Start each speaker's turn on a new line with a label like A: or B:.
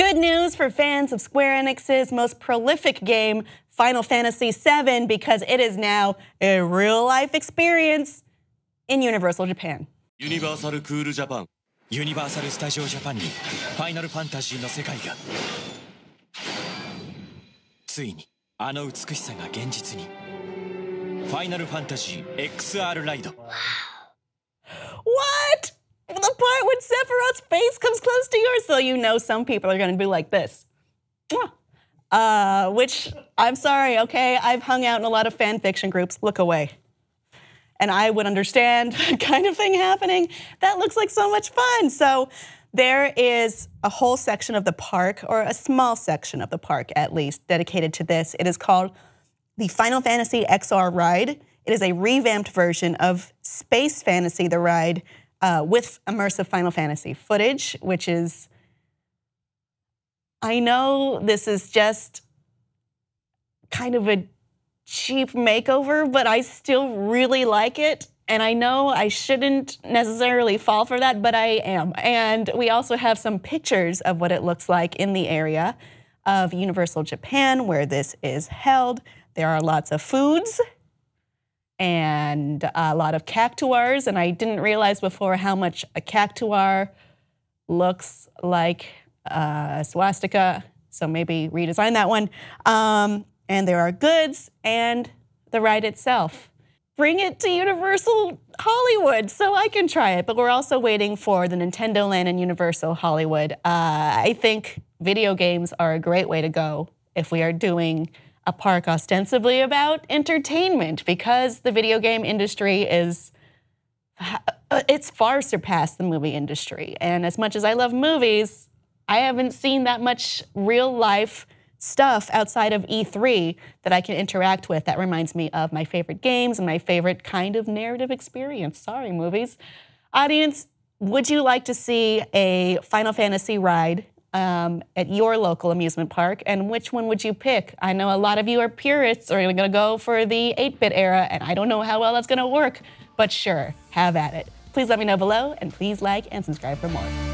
A: Good news for fans of Square Enix's most prolific game, Final Fantasy VII, because it is now a real life experience in Universal Japan.
B: Universal Cool Japan. Universal Studio Japan に Final Fantasy の世界がついにあの美しさが現実に Final Fantasy XR ライド
A: What? The part when Sephiroth's face comes so you know some people are going to be like this. Uh, which, I'm sorry, okay? I've hung out in a lot of fan fiction groups. Look away. And I would understand that kind of thing happening. That looks like so much fun. So there is a whole section of the park, or a small section of the park at least, dedicated to this. It is called the Final Fantasy XR Ride. It is a revamped version of Space Fantasy, the ride, uh, with immersive Final Fantasy footage, which is. I know this is just kind of a cheap makeover, but I still really like it. And I know I shouldn't necessarily fall for that, but I am. And we also have some pictures of what it looks like in the area of Universal Japan where this is held. There are lots of foods and a lot of cactuars. And I didn't realize before how much a cactuar looks like a swastika. So maybe redesign that one. Um, and there are goods and the ride itself. Bring it to Universal Hollywood so I can try it. But we're also waiting for the Nintendo Land and Universal Hollywood. Uh, I think video games are a great way to go if we are doing a park ostensibly about entertainment because the video game industry is it's far surpassed the movie industry. And as much as I love movies, I haven't seen that much real life stuff outside of E3 that I can interact with that reminds me of my favorite games and my favorite kind of narrative experience. Sorry, movies. Audience, would you like to see a Final Fantasy ride um, at your local amusement park? And which one would you pick? I know a lot of you are purists or are going to go for the 8 bit era, and I don't know how well that's going to work, but sure, have at it. Please let me know below, and please like and subscribe for more.